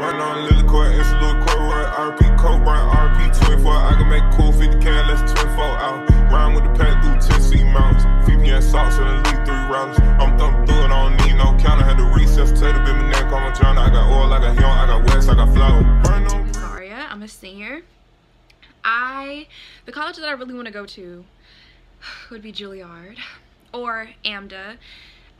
Run on Lily Court, it's a. RP, run RP 24. I can make cool 50 can, less 24 out. Round with the pack through Tennessee mountains. 50 and salts and lead three rounds. I'm thumping through it, I don't need no counter. Had to my neck, a drowner. I got oil, I got I got west, I got. Burn on. I'm a senior. I, the college that I really want to go to would be Juilliard or AMDA.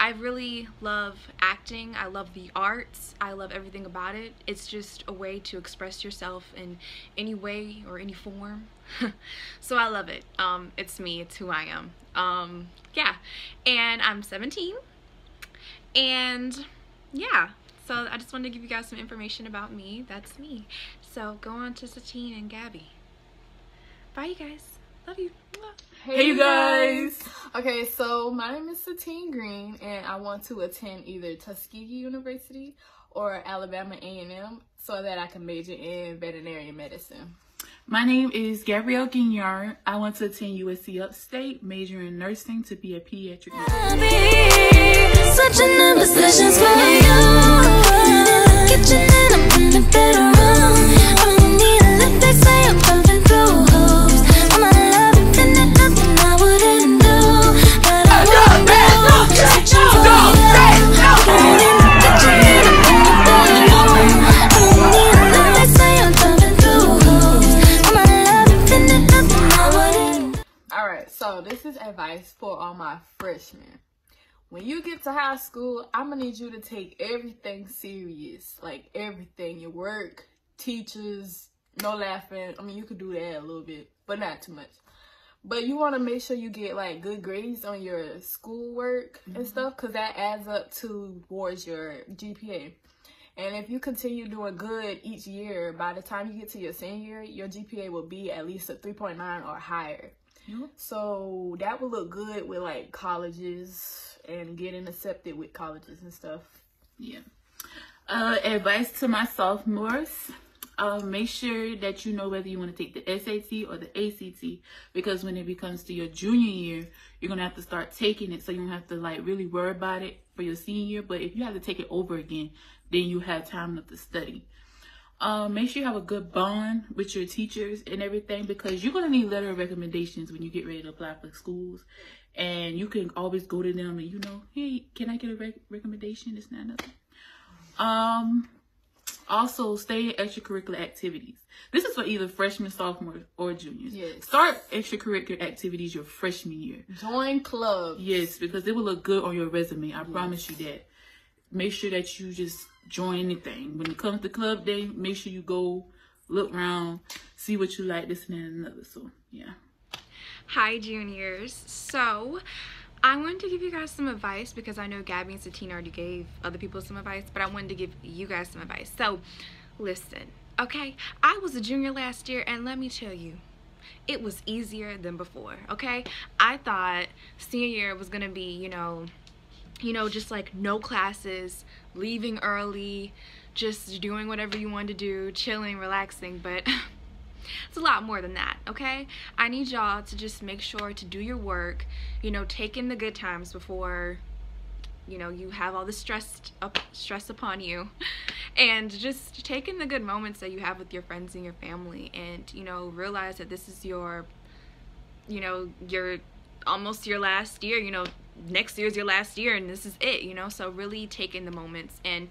I really love acting. I love the arts. I love everything about it. It's just a way to express yourself in any way or any form. so I love it. Um, it's me. It's who I am. Um, yeah. And I'm 17. And yeah. So I just wanted to give you guys some information about me. That's me. So go on to Satine and Gabby. Bye, you guys. Love you. Mwah. Hey, you guys. Okay, so my name is Satine Green, and I want to attend either Tuskegee University or Alabama A&M so that I can major in veterinary medicine. My name is Gabrielle Guinyard. I want to attend USC Upstate, major in nursing to be a pediatric nurse. This is advice for all my freshmen. When you get to high school, I'm gonna need you to take everything serious. Like everything, your work, teachers, no laughing. I mean, you could do that a little bit, but not too much. But you want to make sure you get like good grades on your schoolwork and mm-hmm. stuff, cause that adds up towards your GPA. And if you continue doing good each year, by the time you get to your senior year, your GPA will be at least a 3.9 or higher. So that would look good with like colleges and getting accepted with colleges and stuff. Yeah. Uh, advice to my sophomores. Uh, make sure that you know whether you want to take the SAT or the ACT because when it becomes to your junior year, you're gonna have to start taking it, so you don't have to like really worry about it for your senior year. But if you have to take it over again, then you have time enough to study. Um, make sure you have a good bond with your teachers and everything because you're gonna need letter of recommendations when you get ready to apply for schools, and you can always go to them and you know, hey, can I get a rec- recommendation? It's not nothing. Um, also stay in extracurricular activities. This is for either freshmen, sophomores, or juniors. Yes. Start extracurricular activities your freshman year. Join clubs. Yes, because it will look good on your resume. I promise you that. Make sure that you just join anything. When it comes to club day, make sure you go look around, see what you like, this and that and another. So yeah. Hi, juniors. So, I wanted to give you guys some advice because I know Gabby and Satine already gave other people some advice, but I wanted to give you guys some advice. So, listen, okay? I was a junior last year, and let me tell you, it was easier than before, okay? I thought senior year was gonna be, you know, you know, just like no classes, leaving early, just doing whatever you want to do, chilling, relaxing, but it's a lot more than that, okay? I need y'all to just make sure to do your work, you know, take in the good times before you know you have all the stress up stress upon you and just take in the good moments that you have with your friends and your family and you know realize that this is your you know your almost your last year you know next year's your last year and this is it you know? So really take in the moments and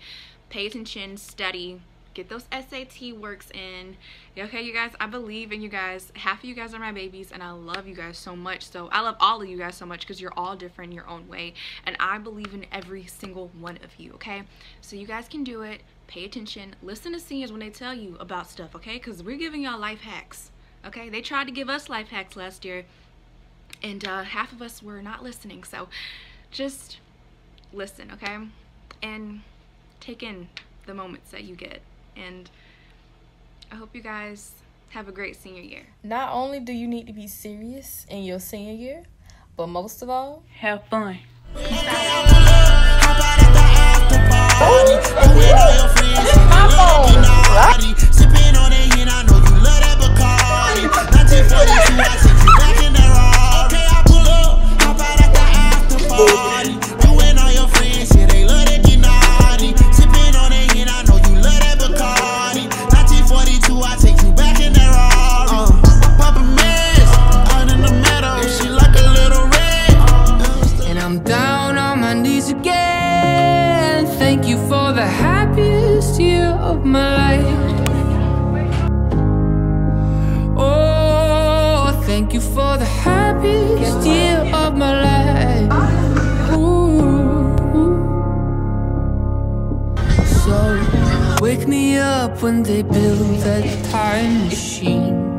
pay attention study get those SAT works in. Okay you guys I believe in you guys. Half of you guys are my babies and I love you guys so much. So I love all of you guys so much because you're all different in your own way and I believe in every single one of you okay? So you guys can do it. Pay attention. Listen to seniors when they tell you about stuff okay? Because we're giving y'all life hacks okay? They tried to give us life hacks last year and uh, half of us were not listening so just listen okay? And take in the moments that you get and i hope you guys have a great senior year. Not only do you need to be serious in your senior year, but most of all, Have fun. party. You and all your friends, yeah, they love that Gennady. Sipping on that yen, I know you love that Bacardi. 1942, I take you back in that Raleigh. Uh, a Mess, out in the meadow, she like a little red. And I'm down on my knees again. Thank you for the happiest year of my life. Oh, thank you for the happy slow. Wake me up when they build that time machine.